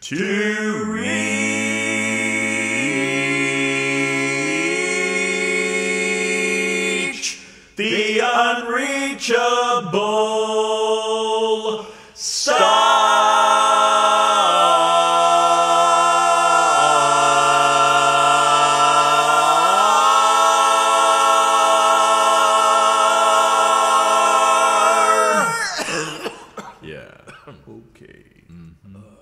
To reach the unreachable. So okay. Mm-hmm. Uh,